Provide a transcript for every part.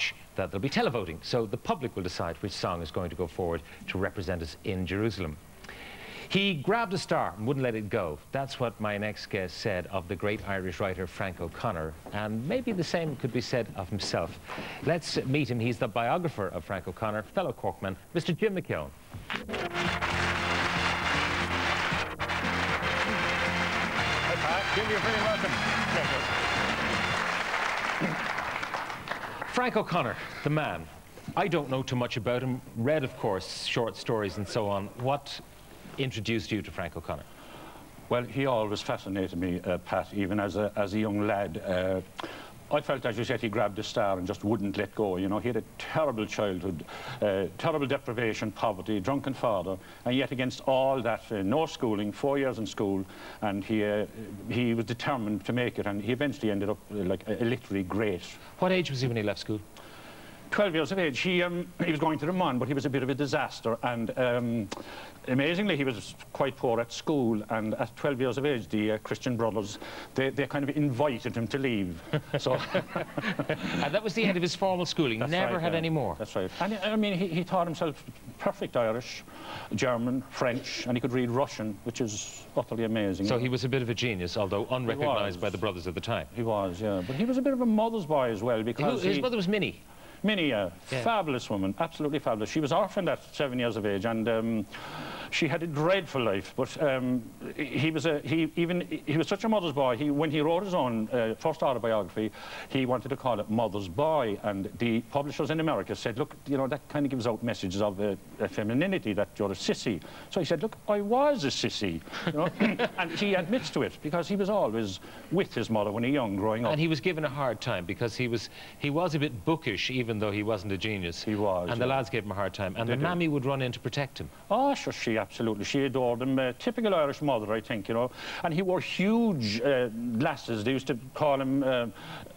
March that there'll be televoting, so the public will decide which song is going to go forward to represent us in Jerusalem. He grabbed a star and wouldn't let it go. That's what my next guest said of the great Irish writer Frank O'Connor, and maybe the same could be said of himself. Let's meet him. He's the biographer of Frank O'Connor, fellow Corkman, Mr. Jim McKeon. Hi, Pat. Jim, you're very welcome. Frank O'Connor, the man. I don't know too much about him. Read, of course, short stories and so on. What introduced you to Frank O'Connor? Well, he always fascinated me, uh, Pat, even as a, as a young lad. Uh, I felt, as you said, he grabbed the star and just wouldn't let go. You know, he had a terrible childhood, uh, terrible deprivation, poverty, drunken father, and yet against all that, uh, no schooling, four years in school, and he, uh, he was determined to make it, and he eventually ended up uh, like a, a literary great. What age was he when he left school? 12 years of age. He, um, he was going to the Mon, but he was a bit of a disaster. And um, amazingly, he was quite poor at school. And at 12 years of age, the uh, Christian Brothers, they, they kind of invited him to leave. So, and that was the end of his formal schooling. That's Never right, had yeah. any more. That's right. And I mean, he, he taught himself perfect Irish, German, French, and he could read Russian, which is utterly amazing. So he was a bit of a genius, although unrecognised by the brothers at the time. He was, yeah. But he was a bit of a mother's boy as well, because His he- mother was Minnie. Minnie, a Yeah. fabulous woman, absolutely fabulous. She was orphaned at seven years of age, and um, she had a dreadful life. But um, he was a he even he was such a mother's boy. He when he wrote his own uh, first autobiography, he wanted to call it Mother's Boy, and the publishers in America said, look, you know that kind of gives out messages of uh, femininity that you're a sissy. So he said, look, I was a sissy, you know? and he admits to it because he was always with his mother when he young, growing up. And he was given a hard time because he was he was a bit bookish, even though he wasn't a genius. He was, And the lads gave him a hard time. And the mammy would run in to protect him. Oh, sure, she absolutely. She adored him. Uh, typical Irish mother, I think, you know. And he wore huge uh, glasses. They used to call him uh,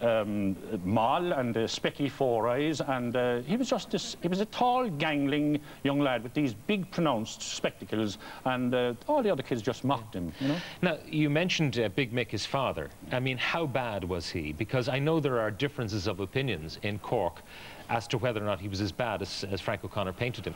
um, Mal and uh, Specky Four Eyes. And uh, he was just this, he was a tall, gangling young lad with these big, pronounced spectacles. And uh, all the other kids just mocked him, you know. Now, you mentioned Big Mick, his father. I mean, how bad was he? Because I know there are differences of opinions in Cork as to whether or not he was as bad as, as Frank O'Connor painted him.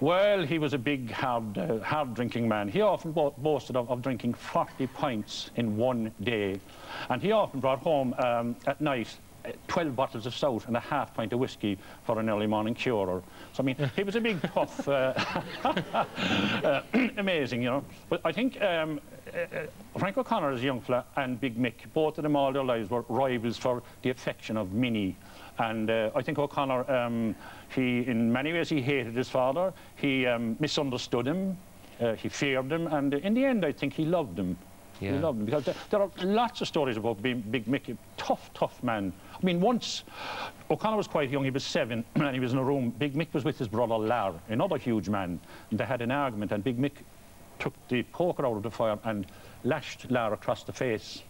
Well, he was a big, hard, uh, hard-drinking man. He often bo boasted of, of drinking 40 pints in one day. And he often brought home um, at night uh, 12 bottles of stout and a half pint of whiskey for an early morning cure. So, I mean, he was a big, tough, uh, uh, amazing, you know. But I think um, uh, uh, Frank O'Connor as a young fella and Big Mick, both of them all their lives were rivals for the affection of Minnie. And uh, I think O'Connor, um, he, in many ways, he hated his father. He um, misunderstood him. Uh, he feared him. And uh, in the end, I think he loved him. Yeah. He loved him. Because there, there are lots of stories about being Big Mick, tough, tough man. I mean, once, O'Connor was quite young. He was seven, and he was in a room. Big Mick was with his brother Lar, another huge man. And they had an argument, and Big Mick took the poker out of the fire and lashed Lar across the face.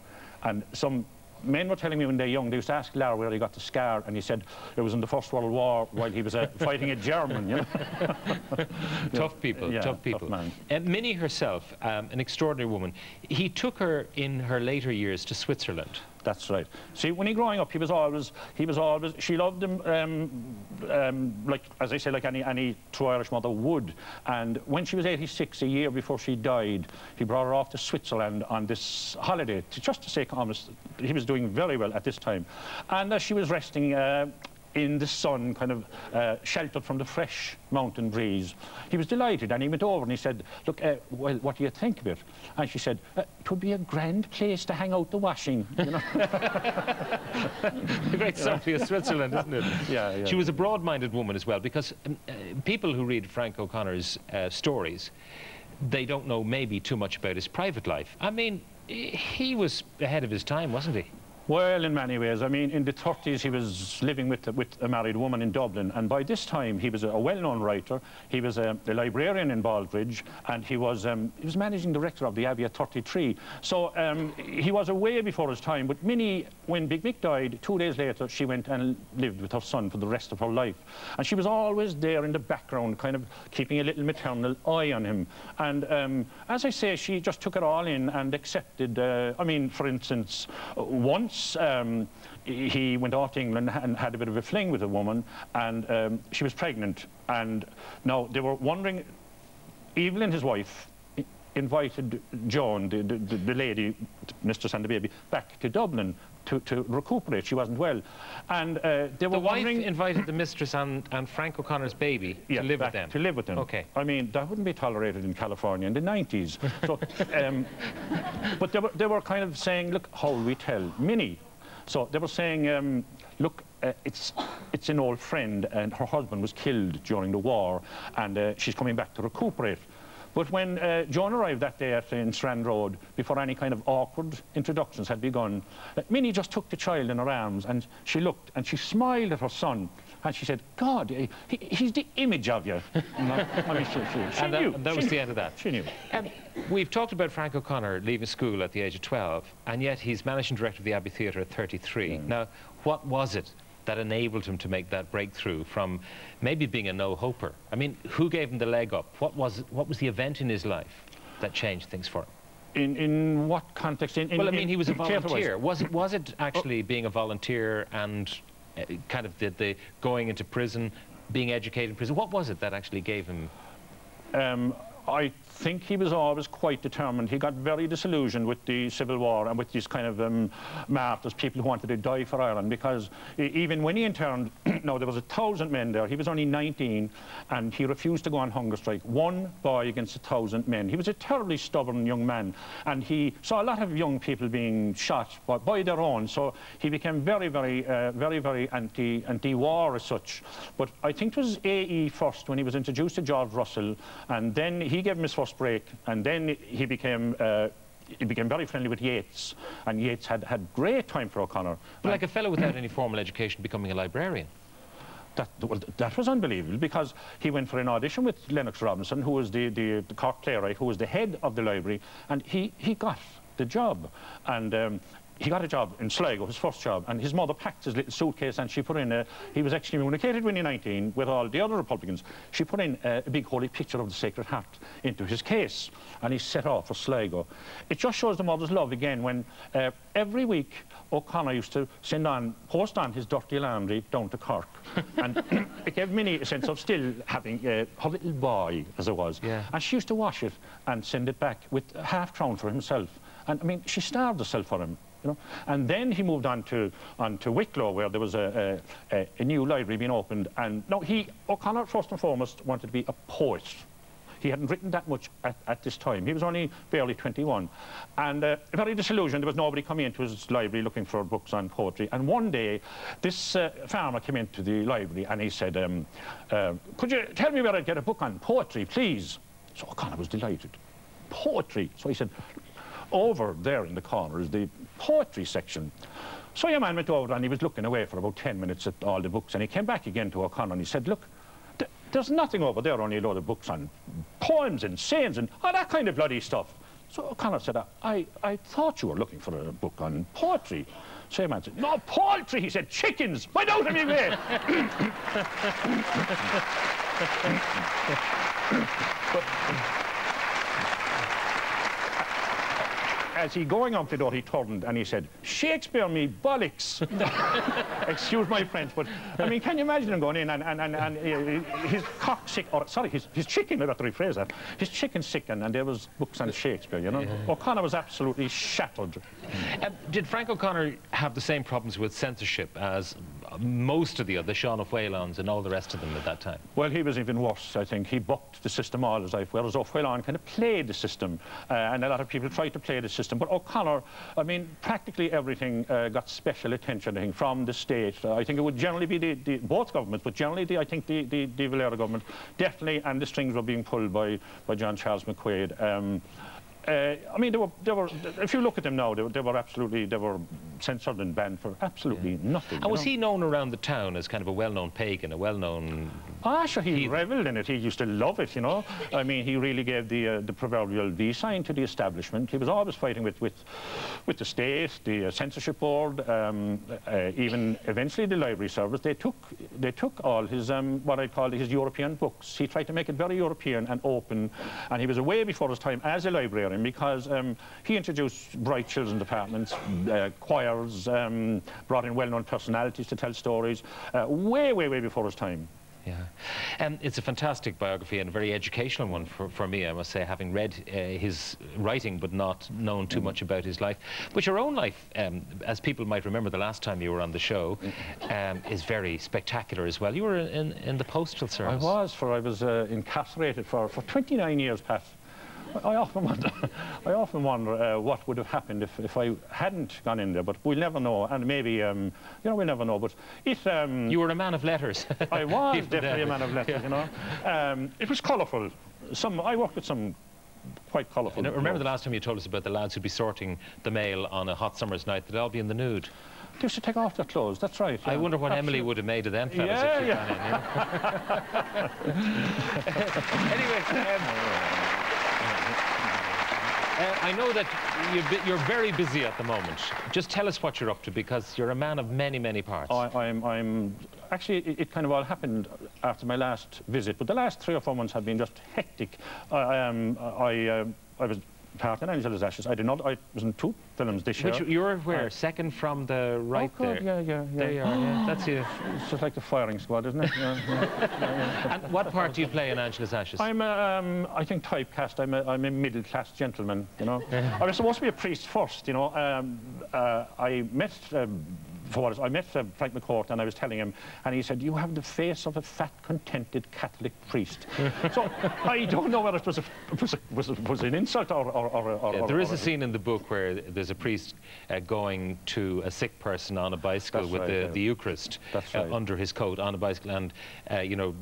And some men were telling me when they're young, they used to ask Lar where he got the scar, and he said it was in the First World War while he was uh, fighting a German, you know. Tough people, Yeah, tough tough people. man. Uh, Minnie herself, um, an extraordinary woman, he took her in her later years to Switzerland. That's right. See, when he growing up, he was always, he was always, she loved him, um, um, like, as I say, like any, any true Irish mother would. And when she was 86, a year before she died, he brought her off to Switzerland on this holiday, to, just to say he was doing very well at this time. And as she was resting, uh, in the sun, kind of uh, sheltered from the fresh mountain breeze. He was delighted and he went over and he said, look, uh, well, what do you think of it? And she said, uh, it would be a grand place to hang out the washing. You know? The great Sophie of Switzerland, isn't it? Yeah, yeah. She was a broad-minded woman as well, because um, uh, people who read Frank O'Connor's uh, stories, they don't know maybe too much about his private life. I mean, he was ahead of his time, wasn't he? Well, in many ways. I mean, in the 30s, he was living with, with a married woman in Dublin, and by this time, he was a, well-known writer. He was a, a librarian in Ballsbridge, and he was, um, he was managing director of the Abbey at 33. So um, he was away before his time, but Minnie, when Big Mick died, two days later, she went and lived with her son for the rest of her life. And she was always there in the background, kind of keeping a little maternal eye on him. And um, as I say, she just took it all in and accepted, uh, I mean, for instance, once once um, he went off to England and had a bit of a fling with a woman, and um, she was pregnant. And now they were wondering, Evelyn, his wife, invited Joan, the, the, the lady, mistress and the baby, back to Dublin to, to recuperate. She wasn't well. And uh, they were the wife invited the mistress and, and Frank O'Connor's baby yeah, to live with them. To live with them. Okay. I mean, that wouldn't be tolerated in California in the 90s. so, um, but they were, they were kind of saying, look, how will we tell Minnie? So they were saying, um, look, uh, it's, it's an old friend and her husband was killed during the war and uh, she's coming back to recuperate. But when uh, Joan arrived that day at, in Strand Road, before any kind of awkward introductions had begun, uh, Minnie just took the child in her arms and she looked and she smiled at her son and she said, God, he, he's the image of you. I mean, she, she, she and knew. That, that she was knew. the end of that. She knew. Um, we've talked about Frank O'Connor leaving school at the age of 12, and yet he's managing director of the Abbey Theatre at 33. Yeah. Now, what was it that enabled him to make that breakthrough from maybe being a no-hoper? I mean, who gave him the leg up? What was, what was the event in his life that changed things for him? In, in what context? In, in, well, I mean, he was a volunteer. Was it, was it actually being a volunteer and uh, kind of the, the going into prison, being educated in prison? What was it that actually gave him... Um, I think he was always quite determined. He got very disillusioned with the Civil War and with these kind of um, martyrs, people who wanted to die for Ireland, because even when he interned, no, there was a thousand men there. He was only 19, and he refused to go on hunger strike. One boy against a thousand men. He was a terribly stubborn young man, and he saw a lot of young people being shot by, by their own, so he became very, very, uh, very, very anti, anti-war as such. But I think it was AE first when he was introduced to George Russell, and then he gave him his first break, and then he became uh, he became very friendly with Yeats, and Yeats had had great time for O'Connor. But like a fellow without any formal education becoming a librarian. That, well, that was unbelievable because he went for an audition with Lennox Robinson, who was the, the, the Cork playwright, who was the head of the library, and he, he got the job. And um, he got a job in Sligo, his first job, and his mother packed his little suitcase and she put in a, he was excommunicated when he was 19 with all the other Republicans. She put in a, a big holy picture of the Sacred Heart into his case and he set off for Sligo. It just shows the mother's love again when uh, every week O'Connor used to send on, post on his dirty laundry down to Cork. and it gave Minnie a sense of still having uh, her little boy, as it was. Yeah. And she used to wash it and send it back with a half crown for himself. And I mean, she starved herself for him. You know? And then he moved on to, on to Wicklow, where there was a, a, a new library being opened. And no, he, O'Connor, first and foremost, wanted to be a poet. He hadn't written that much at, at this time. He was only barely 21. And uh, very disillusioned. There was nobody coming into his library looking for books on poetry. And one day, this uh, farmer came into the library and he said, um, uh, could you tell me where I'd get a book on poetry, please? So O'Connor was delighted. Poetry. So he said, over there in the corner is the poetry section. So your man went over and he was looking away for about 10 minutes at all the books and he came back again to O'Connor and he said, look, th there's nothing over there, only a load of books on poems and sayings and all that kind of bloody stuff. So O'Connor said, I, I thought you were looking for a book on poetry. So your man said, no, poultry, he said, chickens, out of me way. but, as he going out the door, he turned and he said, Shakespeare me bollocks. Excuse my French, but I mean, can you imagine him going in and, and, and, and uh, his cock sick, or sorry, his, his chicken, I have got to rephrase that, his chicken sick and, and there was books on Shakespeare, you know. Yeah. O'Connor was absolutely shattered. Um, did Frank O'Connor have the same problems with censorship as most of the other Sean O'Faolains and all the rest of them at that time? Well, he was even worse, I think. He bucked the system all his life, whereas O'Faolain kind of played the system, uh, and a lot of people tried to play the system. But O'Connor, I mean, practically everything uh, got special attention, I think, from the state. I think it would generally be the, the, both governments, but generally, the, I think, the, the, de Valera government, definitely, and the strings were being pulled by, by John Charles McQuaid. Um, uh, I mean, they were, they were, if you look at them now, they, were- they were absolutely, they were censored and banned for absolutely nothing. And was know? he known around the town as kind of a well-known pagan, a well-known Ah, sure, he, He- revelled in it. He used to love it, you know. I mean, he really gave the uh, the proverbial V sign to the establishment. He was always fighting with with, with the state, the uh, censorship board, um, uh, even eventually the library service. They took they took all his um, what I call his European books. He tried to make it very European and open, and he was way before his time as a librarian because um, he introduced bright children's departments, uh, choirs, um, brought in well-known personalities to tell stories, uh, way, way, way before his time. Yeah, and it's a fantastic biography and a very educational one for, for me, I must say, having read uh, his writing but not known too much about his life. But your own life, um, as people might remember the last time you were on the show, um, is very spectacular as well. You were in, in the postal service. I was, for I was uh, incarcerated for, for 29 years, Pat. I often wonder, I often wonder uh, what would have happened if, if I hadn't gone in there, but we'll never know, and maybe, um, you know, we'll never know, but it... Um, You were a man of letters. I was definitely a man of letters, you know. Um, it was colourful. Some, I worked with some quite colourful... Remember the last time you told us about the lads who'd be sorting the mail on a hot summer's night, they'd all be in the nude. They used to take off their clothes, that's right. I wonder what Emily would have made of them fellas Yeah, if she'd yeah. gone in. anyway, um, uh, I know that you're, you're very busy at the moment. Just tell us what you're up to, because you're a man of many, many parts. I, I'm, I'm actually it, it kind of all happened after my last visit, but the last three or four months have been just hectic. I, um, I, um I was part in Angela's Ashes. I did not. I was in two films this year. Which you're where? Uh, Second from the right oh, God, there. Yeah, yeah, yeah. There you are. Yeah, that's you. It's just like the firing squad, isn't it? Yeah, yeah. And what part do you play in Angela's Ashes? I'm, um, I think typecast. I'm a, I'm a middle-class gentleman. You know, I was supposed to be a priest first. You know, um, uh, I met. Um, for what it's- I met uh, Frank McCourt and I was telling him, and he said, "You have the face of a fat, contented Catholic priest." so I don't know whether it was a, was, a, was, a, was an insult or or, or, or Yeah, there is a scene in the book where there's a priest uh, going to a sick person on a bicycle That's with right, the, yeah. the Eucharist uh, right. under his coat on a bicycle and, uh, you know,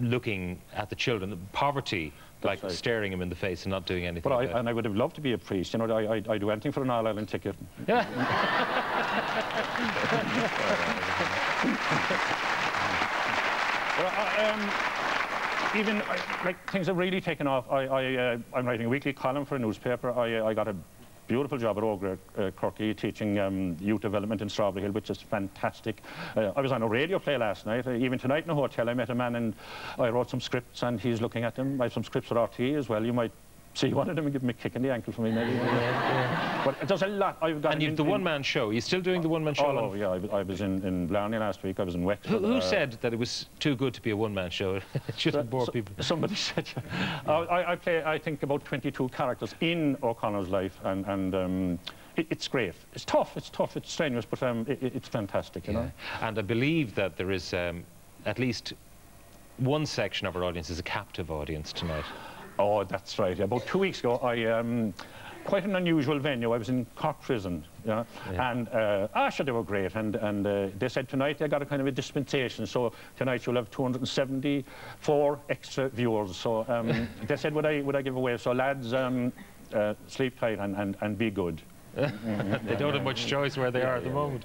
looking at the children, poverty, like right. staring him in the face and not doing anything. But I, and I would have loved to be a priest. You know, I, I, I'd do anything for an All Ireland ticket. Well, I, um, even I, like things have really taken off. I, I, uh, I'm writing a weekly column for a newspaper. I, uh, I got a beautiful job at Ógra uh, Corky teaching um, youth development in Strawberry Hill, which is fantastic. Uh, I was on a radio play last night. Uh, even tonight in a hotel, I met a man and I wrote some scripts and he's looking at them. I have some scripts for RTE as well. You might see one of them and give him a kick in the ankle for me, maybe. But there's a lot. I've got and in- the one-man show. You're still doing the one-man show? Oh, yeah. I, was- I was in, in Blarney last week. I was in Wexford. Who, who uh, said that it was too good to be a one-man show? it shouldn't bore So- people. Somebody said, yeah. Uh, I, I play, I think, about 22 characters in O'Connor's life, and, and um, it, it's great. It's tough, it's tough, it's strenuous, but um, it, it- it's fantastic, you know. And I believe that there is um, at least one section of our audience is a captive audience tonight. Oh, that's right. About two weeks ago, I um, quite an unusual venue. I was in Cork Prison, you know, Yeah. and uh, ah, they were great. And and uh, they said tonight they got a kind of a dispensation. So tonight you'll have 274 extra viewers. So um, they said, would I would I give away? So lads, um, uh, sleep tight and, and, and be good. They don't have much choice where they are at the moment.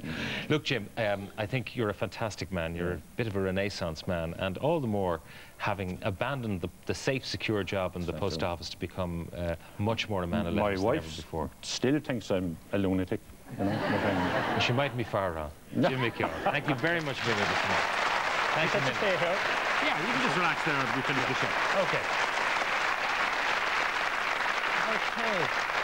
Look, Jim, um, I think you're a fantastic man. You're a bit of a renaissance man, and all the more having abandoned the, the safe, secure job in the post office to become uh, much more a man of My letters than ever wife before. still thinks I'm a lunatic. You know, but, And she mightn't be far wrong. Jim McKeon, thank you very much for being with us tonight. Thank you. a million. stay here. Yeah, you can just relax there and we finish the show. Okay. Okay.